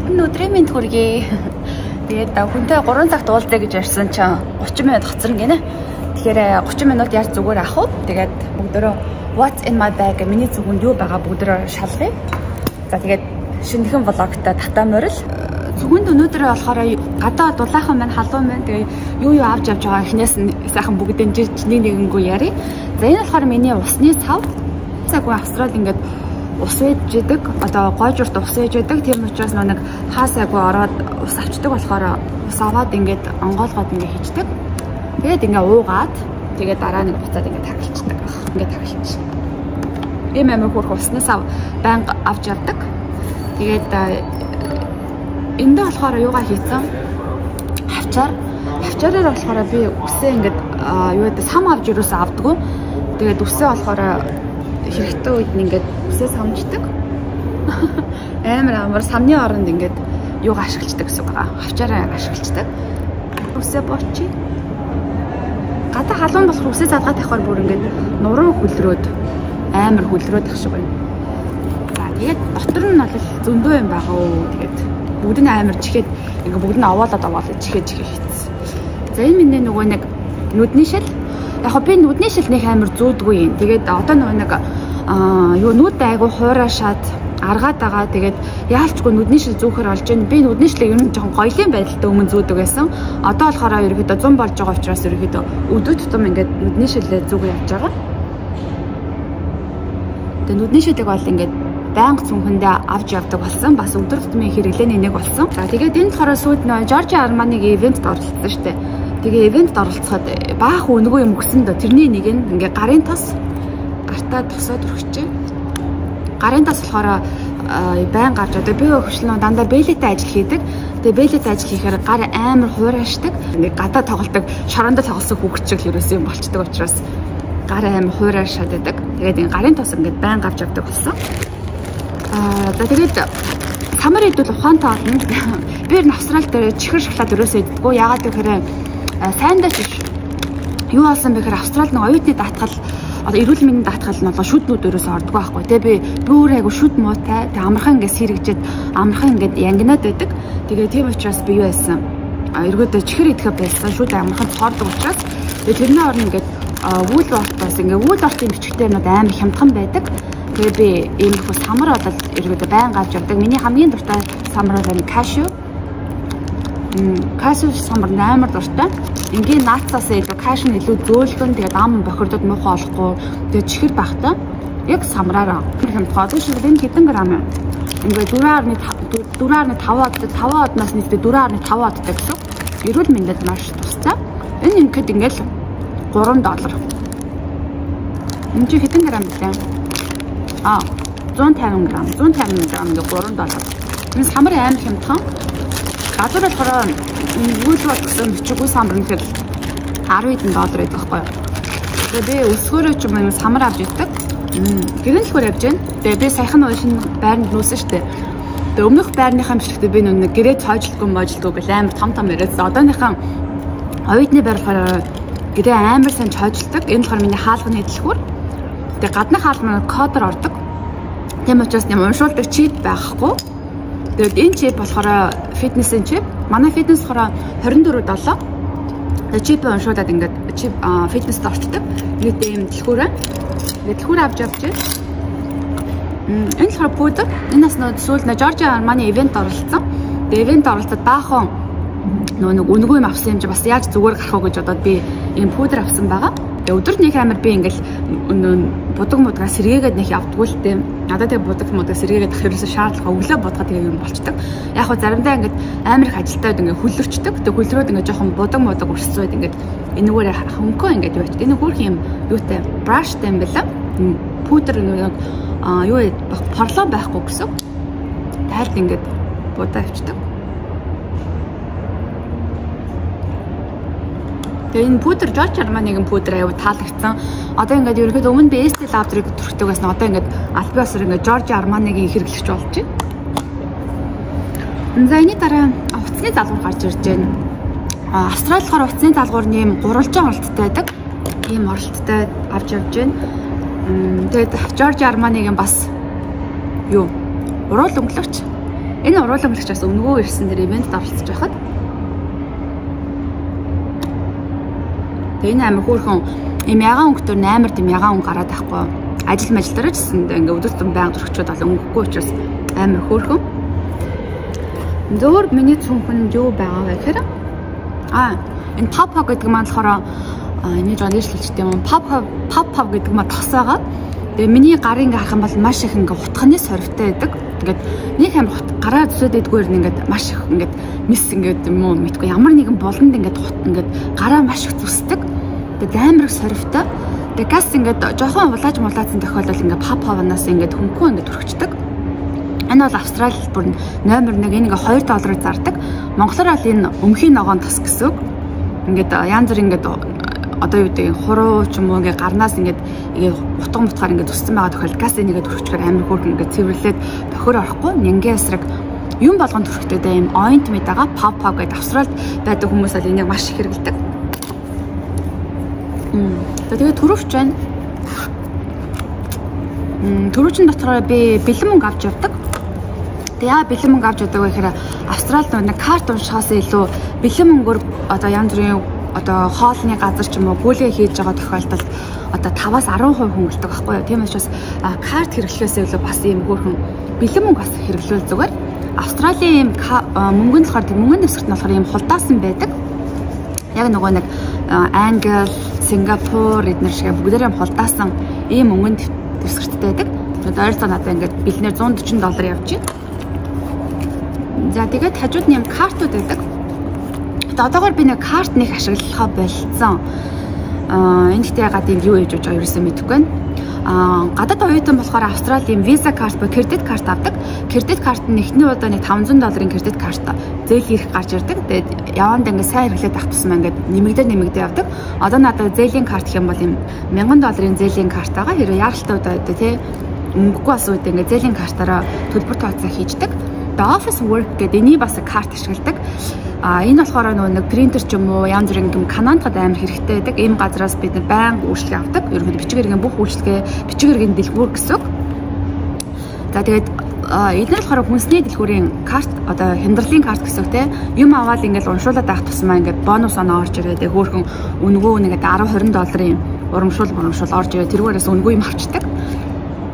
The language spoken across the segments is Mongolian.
Бүгд өдрийн мэнд хүргэе. Тэгээд хүнтэй 3 цагт уулзъя гэж ярьсан чинь 30 минут хоцрон гинэ. Тэгэхээр 30 минут яаж зүгээр ах уу? Тэгээд бүгдөө what's in my bag миний зүгэнд юу байгаа бүгдөө шалгая. За тэгээд шинэхэн влогтой татаа морил. Зүгэнд өнөөдөр болохоор гадаа дулаахан маань халуун маань тэгээ юу юу авч явж байгаа эхнээс нь сайхан бүгдэн жижиг нэгэнгүй яри. За энэ болохоор миний усны сав. Цаггүй австрал ингээд ус ээж идэг. Одоо гойжурт ус ээж идэг. Тийм учраас нэг хаасайгүй ороод ус авчдаг болохоор ус аваад ингээд онгоолгоод ингээд хийждэг. Тэгээд ингээд уугаад тэгээд дараа нэг буцаад ингээд таглалцдаг. Ингээд таглалч. Ийм амир хөрх уснаас байнга авч явдаг. Тэгээд энд дээр болохоор юугаа хийцэн? Хавчаар хавчаараар болохоор би үсээ ингээд юу гэдэг сам авч юусаа авдггүй. Тэгээд үсээ болохоор хэрэгтэй үед нь ингээд үсээ самждаг. Амар амар самны оронд ингээд юуг ашигладаг гэсэн үг байгаа. Хавчаараа ашигладаг. Үсээ бочи. Гадаа халуун болохоор үсээ задгаад тавихаар бүр ингээд нуруу хөлрөөд амар хөлрөөд ах шиг байна. За тэгээд дотор нь бол зөндөө юм байгаа уу. Тэгээд бүгд нь амар чихээд ингээ бүгд нь овоолоод овоолоод чихээд чихээ хийсэн. За энэ минь нөгөө нэг нүдний шил яг би нүдний шил нэг амар зүүдгүй юм. Тэгээд одоо нөгөө нэг аа юу нүд айгу хуурашаад аргаад байгаа. Тэгээд яалчгүй нүдний шил зүүхээр олж ийн. Би нүдний шилийг ер нь жоохон гоёлын байдалтай өмнө зүүдэг байсан. Одоо болохоор ерөөхдөө 100 болж байгаа учраас ерөөхдөө өдөө тутам ингээд нүдний шилээ зүүгээ явж байгаа. Тэгээд нүдний шилийг бол ингээд байнга цүнхэндээ авч явдаг болсон. Бас өдөр тутмын хэрэглээний нэг болсон. За тэгээд энэ болохоор сүйд нөө Жоржи Арманыг ивентэд оролцсон шүү дээ. Тэгээ ивентэд оролцоход баах өнгөө юм өгсөн дөө тэрний нэг нь ингээ гарын тос гартаа тосоод өргөчээ. Гарын тос болохоор байн гарч одоо би хөвчлэн дандаа бэлэтэй ажил хийдэг. Тэгээ бэлэтэй ажил хийхээр гар амар хуурайшдаг. Ингээ гадаа тоглолдог, шорондоо тоглосон хүүхчиг л ерөөсөө юм болчдөг учраас гар амар хуурайшаад байдаг. Тэгээд ингээ гарын тос ингээ байн гарч авдаг болсон. Аа за тэгээд тамар идвэл ухаантай олно. Би ер нь Австрали дээр чихэр шоколад ерөөсөө иддэггүй. Ягаад гэхээр сайндаа ч юу болсон бэхээр Австрали нэг оюутны даатгал одоо эрүүл мэндийн даатгал нь болоо шүднүүд өрөөсөө ордог байхгүй. Тий би өөрөө айгу шүд муутай тэг амархан ингээд сэрэгжээд амархан ингээд янгинаад байдаг. Тэгээ тийм учраас би юу яасан эргөөдөө чихэр идэхэ байсан шүд амархан цоордог учраас. Тэгээ тэрний орн ингээд вүүл бортоос ингээд вүүл бортын бичгтээ над амар хямдхан байдаг. Тэгээ би ийм их самар болол эргөөдөө байн гарч явдаг. Миний хамгийн дуртай самар бол кашю кашю самар амар дуртай. Ингийн наацаас илүү каш нь илүү зөөлгөн тэгээд ам бохирдод муухай олохгүй тэгээд чихэр багтай. Яг самраараа. Хэмтгаад шиг энэ хэдэн грамм юм. Ингээд 4.5 4.5 од 5 одноос нийтдээ 4.5 одтай гэсэн. Эрүүл мэндэд маш тусцаа. Энэ ингээд ингээд 3 доллар. Энэ чи хэдэн грамм вэ? А 150 грамм 150 грамм ингээд 3 доллар. Энэ самар амар хямдхан Газар болохоор үйл бол гэсэн бичиггүй самбар нэхэл 10 хэдэн доллар байдаг байхгүй юу. Тэгээ би өсгөөрөө ч юм уу самар авч иддэг. Гэрэн л хөр явж байна. Тэгээ би саяхан уу шинэ байранд нүүсэн дээ. Тэгээ өмнөх байрныхаа бичлэгтээ би нэг гэрээ цоожилтгүй можилтгүй гэл амар том том яриадсан. Одооныхаа оюутны байр болохоор гэрээ амар сайн цоожилдаг. Энэ болохоор миний хаалганы дэлгүүр. Тэгээ гадны хаалганы кодор ордог. Тийм учраас юм уншуулдаг чит байхгүй Тэгээд энэ чип болохоор фитнесийн чип. Манай фитнес болохоор 24 7. Тэгээд чип уншуулад ингээд чип фитнест орчдөг. Нэг ийм дэлгүүрээ. Тэгээд дэлгүүрээ авч явж байна. Энэ болохоор пудер. Энэ бас нөө сүүл нөө Жоржи Арманы ивент оролцсон. Тэгээд ивент оролцоод баахан нөө нэг үнгүй юм авсан юм чи бас яаж зүгээр гарах уу гэж бодоод би ийм пудер авсан байгаа. Тэгээ өдөрт нэг амир би ингээл будаг мудгаа сэргээгээд нэг явдггүй л дээ. Надад тэгээ будаг мудгаа сэргээгээд ах ерөөсө шаардлага өглөө бодоход тэгээ юм болчдөг. Яг хөө заримдаа ингээд амир их ажилтаад ингээд хүлэрчдэг. Тэгээ хүлрөөд ингээд жоохон будаг мудаг урсцууд ингээд энэгээр хөнгөө ингээд юу очт. Энэ хөөх юм юутай браштай юм байна. Пудер нэг юу порлон байхгүй гэсэн. Тайлд ингээд будаа авчдаг. Тэгээ энэ пудер Жорж Арманигын пудер аяа таалагдсан. Одоо ингээд ерөнхийдөө өмнө би Estee Lauder-ыг төрхтэйг байсан. Одоо ингээд Albios-оор ингээд Жорж Арманигийн хэрэглэгч болж байна. За энэ дараа утасны залгуур гарч ирж байна. Австрали болохоор утасны залгуур нэм гурвалжин оролттой байдаг. Ийм оролттой авч явж байна. Тэгээд Жорж Арманигийн бас юу? Уруул өнгөлөгч. Энэ уруулан мөлөгчөөс өнгөө ирсэн дээр ивентэд оролцож байхад Тэгээ энэ амар хөөрхөн им ягаан өнгөтөр 8 тийм ягаан өнгө гараад байхгүй. Ажил мэл дээр ч гэсэн ингээ өдөртөн байнга зөрчүүд бол өнгөхгүй учраас амар хөөрхөн. Зөөр миний цүнхэн юу байгаа вэ гэхээр аа энэ pop pop гэдэг маань болохоор энэ жоо нэршлэлчтэй юм pop pop pop гэдэг маань тос байгаа. Тэгээ миний гарын ингээ харах юм бол маш их ингээ утханы сорвтой байдаг. Ингээд нэг амар гараа зүсээд байдгүйр нь ингээд маш их ингээд мис ингээд юм уу мэдгүй ямар нэгэн болонд ингээд хут ингээд гараа маш их зүсдэг. Тэгээд амар их сорвтой. Тэгээд газ ингээд жоохон улааж мулаацсан тохиолдол ингээд pop pop-наас ингээд хөнгөө ингээд төрөгчдөг. Энэ бол Австрали бүр номер 1 энэ ингээ 2 доллараар зардаг. Монголоор бол энэ өмхийн ногоон тос гэсэн үг. Ингээд янз бүр ингээд одоо юу гэдэг хуруу ч юм уу ингээ гарнаас ингээд утга мутгаар ингээд төссөн байгаа тохиол газ энийгээ төрчихөр амар хөөрхөн ингээд цэвэрлээд тохир орохгүй нянгийн эсрэг юм болгон төрхтэй дэ юм ointment байгаа pop pop гэдэг австралид байдаг хүмүүс бол энийг маш их хэрэглэдэг. Мм. Тэгээ төрөвч байна. Мм төрөвчин дотроо би бэлэн мөнгө авч явдаг. Тэгээ яа бэлэн мөнгө авч явдаг вэ гэхээр австралид нэг карт уншихаас илүү бэлэн мөнгөөр одоо янз бүрийн одоо хоолны газар ч юм уу гүйлгээ хийж байгаа тохиолдолд одоо 5-аас 10% хөнгөлдөг байхгүй юу. Тийм учраас карт хэрэглэхээс илүү бас ийм хөөрхөн бэлэн мөнгө бас хэрэглүүл зүгээр. Австралийн ийм мөнгөнд болохоор мөнгөнд дэвсгэрт нь болохоор ийм хулдаасан байдаг. Яг нөгөө нэг Англи, Сингапур эднэр шиг бүгдээрээ хулдаасан ийм мөнгөнд дэвсгэрттэй байдаг. Тэгээд ойролцоо надад ингээд бэлнээр 140 доллар явж байна. За тэгээд хажууд нь юм картууд байдаг одоогоор би нэг карт нэг ашиглахаа болцсон. Энэ гэхдээ ягаад юм юу хийж байгаа ерөөсөө мэдэхгүй байна. Аа гадаад оюутан болохоор Австралийн виза карт ба кредит карт авдаг. Кредит карт нь эхний удаа нэг 500 долларын кредит карт зээл ирэх гарч ирдэг. Тэгээд яванд ингээ сайн хэрэглээд авах тусмаа ингээ нэмэгдээ нэмэгдээ явдаг. Одоо надад зээлийн карт гэх юм бол юм 1000 долларын зээлийн карт байгаа. Хэрэв яралтай удаа үү те өнгөгүй бас үед ингээ зээлийн картаараа төлбөр тооцоо хийждэг. The office work гэдэг эний бас карт ашигладаг. А энэ болохоор нэг принтер ч юм уу янз бүрийн юм канантад амар хэрэгтэй байдаг. Ийм газраас бид байнга үйлчлэг авдаг. Ерөнхийдөө бичиг иргэн бүх үйлчлэгээ бичиг иргэн дэлгүүр гэсэн. За тэгээд эдгээр болохоор хүнсний дэлгүүрийн карт одоо хямдралын карт гэсэн үг те юм аваад ингээл уншуулад авах тусмаа ингээд бонус оноо орж ирээ тэг хөөхөн үнгөө нэгэд 10 20 долларын урамшуул урамшуул орж ирээ тэрүүгээрээс үнгөө юм авчдаг.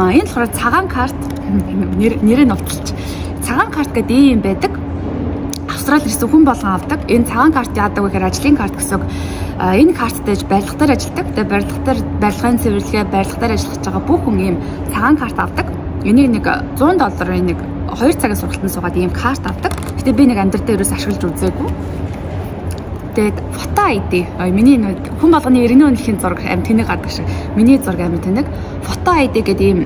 А энэ болохоор цагаан карт нэр нь уталч. Цагаан карт гэдэг ийм байдаг Австрали ирсэн хүн болгон авдаг. Энэ цагаан карт яадаг вэ гэхээр ажлын карт гэсэн. Энэ карттай барилга дээр ажилладаг. Тэгээ барилга дээр барилгын цэвэрлэгээ барилга дээр ажиллаж байгаа бүх хүн ийм цагаан карт авдаг. Энийг нэг 100 долларын нэг 2 цагийн сургалтанд суугаад ийм карт авдаг. Гэтэ би нэг амьдрал дээр ерөөс ашиглаж үзээгүй. Тэгээд фото ID. Миний хүн болгоны иргэний үнэлэхийн зураг аим тэнэг гадаг шиг. Миний зураг аим тэнэг. Фото ID гэдэг ийм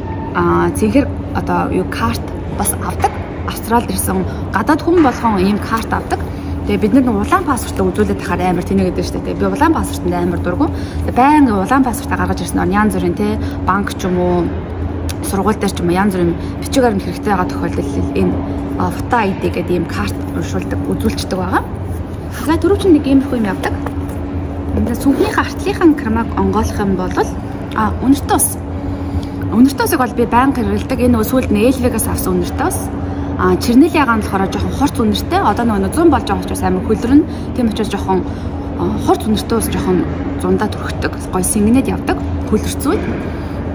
цэнхэр одоо юу карт бас авдаг. Австралид ирсэн гадаад хүн болгон ийм карт авдаг. Тэгээ бид нар улаан паспортыг үзүүлээд тахаар амар тэнэгэдэг шүү дээ. Би улаан паспортанд амар дургу. Байнга улаан паспортаа гаргаж ирсэн нь янз бүрийн те банк ч юм уу сургууль дээр ч юм уу янз бүрийн бичгээр нь хэрэгтэй байгаа тохиолдолд энэ фото ID гэдэг ийм карт уншуулдаг, үзүүлчдэг байгаа. За түрүүч нэг иймэрхүү юм явдаг. Энэ сүнхнийхээ артлынхан кремаг онгойлох юм бол а. Үнэртэ усыг бол би байнга хэрэглэдэг. Энэ сүүлд нь Элвегаас авсан үнэртэ ус А чирнэл ягаан болохоор жоохон хурц үнэртэй. Одоо нөгөө 100 болж байгаа учраас амар хөлрөн. Тийм учраас жоохон хурц үнэртэй ус жоохон зундаа төрхтөг. Гой сингнээд явдаг. Хөлөрцүүд.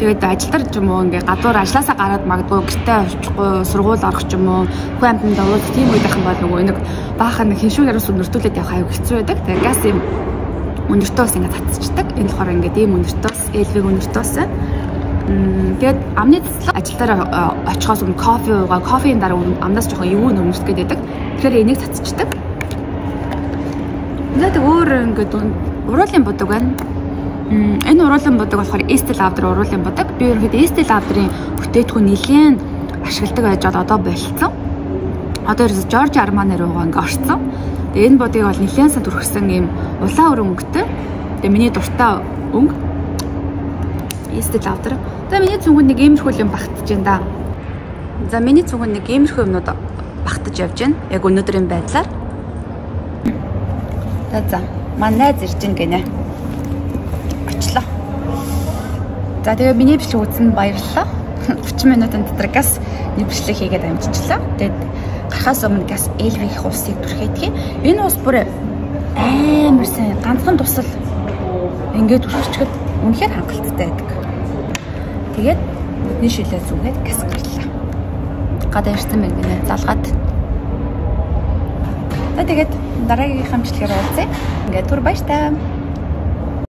Тэгээд ажилтар ч юм уу ингээ гадуур ажилласаа гараад магадгүй гэртээ очихгүй сургууль орох ч юм уу хүү амтнд давууд тийм үед ахын бол нөгөө нэг баахан нэг хиншүүг яраас өнөртүүлээд явах аюу хэцүү байдаг. Тэгээд газ юм өнөртөө ус ингээ татчихдаг. Энэ болохоор ингээ ийм өнөртөө ус, элвиг өнөртөө ус. Тэгээд амны цэцлэг ажилдаа очихоос өмнө кофе уугаа, кофеийн дараа амнаас жоохон юу нөмсөх гэдэг. Тэгэхээр энийг цацчихдаг. Тэгээд өөр ингээд уруулын будаг байна. Энэ уруулын будаг болохоор Estee Lauder уруулын будаг. Би ерөнхийдөө Estee Lauder-ын бүтээтгүүн нэлээд ашигладаг байж одоо болцсон. Одоо ерөөс Жорж Арманы руугаа ингээ орцсон. Тэгээ энэ бодыг бол нэлээд сан төрхсөн юм улаан өрөн өнгөтэй. Тэгээ миний дуртай өнгө Estee Lauder. За миний цүнхэнд нэг иймэрхүү юм багтаж байна да. За миний цүнхэнд нэг иймэрхүү юмнууд багтаж явж байна. Яг өнөөдрийн байдлаар. За за. Манай найз ирж гин гинэ. Очлоо. За тэгээ миний бичлэг үзсэнд баярлалаа. 30 минутын дотор газ нэг бичлэг хийгээд амжичлаа. Тэгээд гарахаас өмнө газ элвих усыг түрхээдэг. Энэ ус бүр амар сайн ганцхан тусал ингээд түрхчихэд үнэхээр хангалттай байдаг. Тэгээд бидний шилээ зүгээд газ гарлаа. Гадаа ирсэн байна гинэ залгаад. За тэгээд дараагийнхаа бичлэгээр уулзъя. Ингээд түр баяр таа.